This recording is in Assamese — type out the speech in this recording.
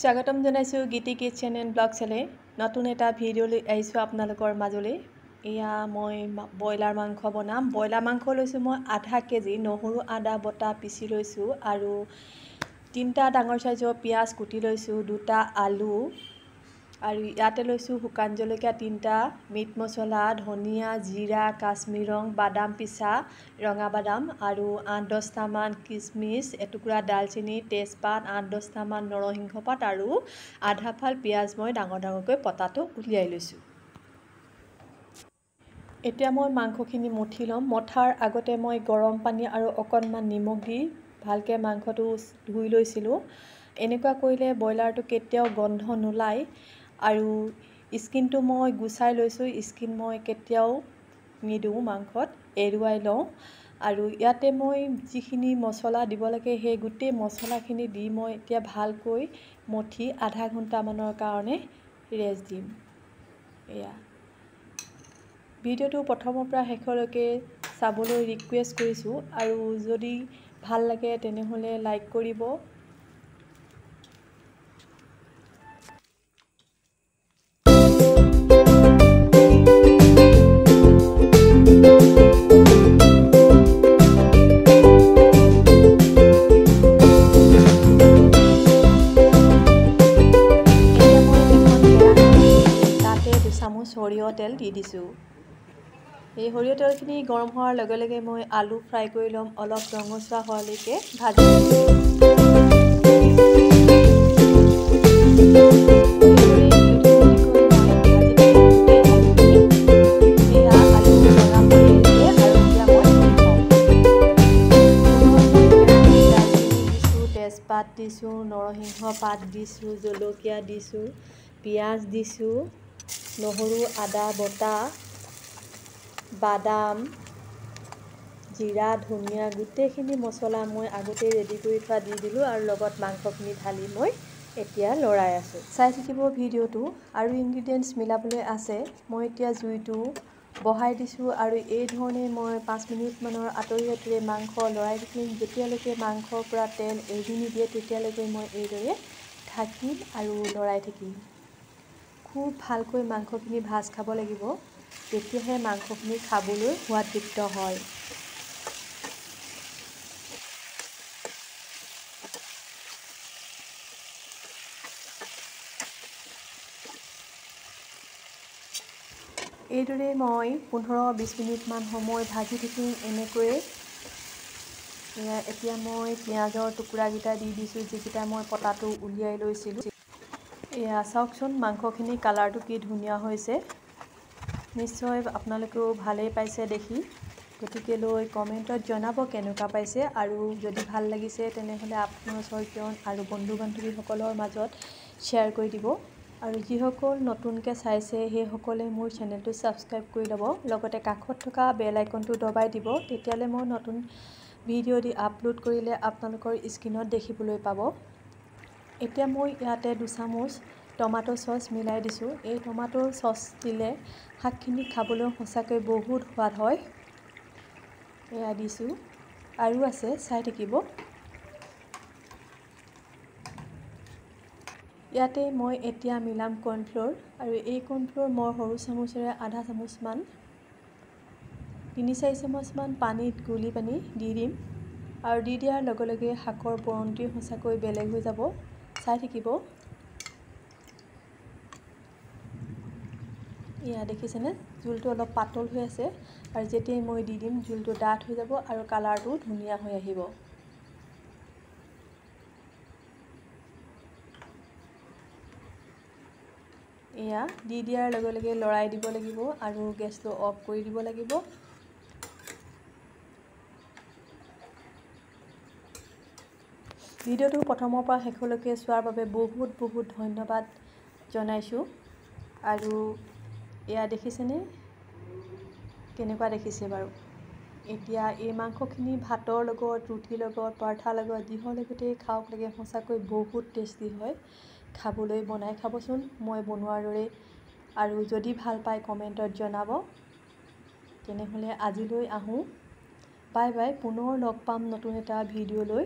স্বাগতম জনাইছোঁ গীতি কিটচেন এণ্ড ব্লগ চেলে নতুন এটা ভিডিঅ' লৈ আহিছোঁ আপোনালোকৰ মাজলৈ। এয়া মই ব্ৰইলাৰ মাংস বনাম। ব্ৰইলাৰ মাংস লৈছোঁ মই আধা কেজি নহৰু আদা বটা পিচি লৈছোঁ আৰু তিনিটা ডাঙৰ চাইজৰ পিঁয়াজ কুটি লৈছোঁ দুটা আলু আৰু ইয়াতে লৈছোঁ শুকান জলকীয়া তিনিটা মিট মছলা ধনিয়া জিৰা কাশ্মীৰ ৰং বাদাম পিচা ৰঙা বাদাম আৰু আঠ দহটামান কিচমিচ এটুকুৰা ডালচেনি তেজপাত আঠ দহটামান নৰসিংহ পাত আৰু আধা ফাল পিঁয়াজ মই ডাঙৰ ডাঙৰকৈ পতাটো উলিয়াই লৈছোঁ। এতিয়া মই মাংসখিনি মঠি ল'ম। মঠাৰ আগতে মই গৰম পানী আৰু অকণমান নিমখ দি ভালকৈ মাংসটো ধুই লৈছিলোঁ। এনেকুৱা কৰিলে ব্ৰইলাৰটো কেতিয়াও গোন্ধ নোলায়। আৰু স্কিনটো মই গুচাই লৈছোঁ স্কিন মই কেতিয়াও নিদিওঁ মাংসত এৰুৱাই লওঁ। আৰু ইয়াতে মই যিখিনি মছলা দিব লাগে সেই গোটেই মছলাখিনি দি মই এতিয়া ভালকৈ মঠি আধা ঘণ্টামানৰ কাৰণে ৰেষ্ট দিম। এয়া। ভিডিঅ'টো প্ৰথমৰ পৰা শেষলৈকে চাবলৈ ৰিকুৱেষ্ট কৰিছোঁ আৰু যদি ভাল লাগে তেনেহ'লে লাইক কৰিব। সৰিয়হ তেল দি দিছোঁ। এই সৰিয়হ তেলখিনি গৰম হোৱাৰ লগে লগে মই আলু ফ্ৰাই কৰি ল'ম অলপ ৰঙচুৱা হোৱালৈকে ভাজি তেজপাত দিছোঁ নৰসিংহ পাত দিছোঁ জলকীয়া দিছোঁ পিঁয়াজ দিছোঁ। নহৰু আদা বটা বাদাম জিৰা ধনিয়া গোটেইখিনি মছলা মই আগতেই ৰেডি কৰি থোৱা দি দিলোঁ আৰু লগত মাংসখিনি ঢালি মই এতিয়া লৰাই আছোঁ। চাই থাকিব ভিডিঅ'টো আৰু ইনগ্ৰিডিয়েণ্টছ মিলাবলৈ আছে। মই এতিয়া জুইটো বহাই দিছোঁ আৰু এই ধৰণে মই পাঁচ মিনিটমানৰ আঁতৰি আঁতৰি মাংস লৰাই থাকিম। যেতিয়ালৈকে মাংসৰ পৰা তেল এৰি নিদিয়ে তেতিয়ালৈকে মই এইদৰে ঢাকিম আৰু লৰাই থাকিম। খুব ভালকৈ মাংসখিনি ভাজ খাব লাগিব তেতিয়াহে মাংসখিনি খাবলৈ সোৱাদযুক্ত হয়। এইদৰে মই পোন্ধৰ বিছ মিনিটমান সময় ভাজি থাকিম এনেকৈয়ে এতিয়া মই পিঁয়াজৰ টুকুৰাকেইটা দি দিছোঁ যিকেইটা মই পতাটো উলিয়াই লৈছিলোঁ। এয়া চাওকচোন মাংসখিনি কালাৰটো কি ধুনীয়া হৈছে। নিশ্চয় আপোনালোকেও ভালেই পাইছে দেখি। গতিকে লৈ কমেণ্টত জনাব কেনেকুৱা পাইছে আৰু যদি ভাল লাগিছে তেনেহ'লে আপোনাৰ ছয়জন আৰু বন্ধু বান্ধৱীসকলৰ মাজত শ্বেয়াৰ কৰি দিব। আৰু যিসকল নতুনকৈ চাইছে সেইসকলে মোৰ চেনেলটো ছাবস্ক্ৰাইব কৰি ল'ব। লগতে কাষত থকা বেল আইকনটো দবাই দিব। তেতিয়ালৈ মই নতুন ভিডিঅ' দি আপলোড কৰিলে আপোনালোকৰ স্ক্ৰীণত দেখিবলৈ পাব। এতিয়া মই ইয়াতে দুচামুচ টমাটো চচ মিলাই দিছোঁ। এই টমাটো চচ দিলে শাকখিনি খাবলৈ সঁচাকৈ বহুত সোৱাদ হয়। এয়া দিছোঁ। আৰু আছে চাই থাকিব। ইয়াতে মই এতিয়া মিলাম কৰ্ণফ্ল'ৰ আৰু এই কৰ্ণফ্ল'ৰ মই সৰু চামুচেৰে আধা চামুচমান তিনি চাৰি চামুচমান পানীত গুলি পানী দি দিম। আৰু দি দিয়াৰ লগে লগে শাকৰ বৰণটি সঁচাকৈ বেলেগ হৈ যাব। চাই থাকিব। এয়া দেখিছেনে? জোলটো অলপ পাতল হৈ আছে আৰু যেতিয়াই মই দি দিম জোলটো ডাঠ হৈ যাব আৰু কালাৰটো ধুনীয়া হৈ আহিব। এয়া দি দিয়াৰ লগে লগে লৰাই দিব লাগিব আৰু গেছটো অফ কৰি দিব লাগিব। ভিডিঅ'টো প্ৰথমৰ পৰা শেষলৈকে চোৱাৰ বাবে বহুত বহুত ধন্যবাদ জনাইছোঁ। আৰু এয়া দেখিছেনে? কেনেকুৱা দেখিছে বাৰু? এতিয়া এই মাংসখিনি ভাতৰ লগত ৰুটিৰ লগত পৰঠাৰ লগত যিহৰ লগতেই খাওক লাগে সঁচাকৈ বহুত টেষ্টি হয়। খাবলৈ বনাই খাবচোন মই বনোৱাৰ দৰে। আৰু যদি ভাল পায় কমেণ্টত জনাব। তেনেহ'লে আজিলৈ আহোঁ। বাই বাই পুনৰ লগ পাম নতুন এটা ভিডিঅ' লৈ